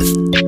you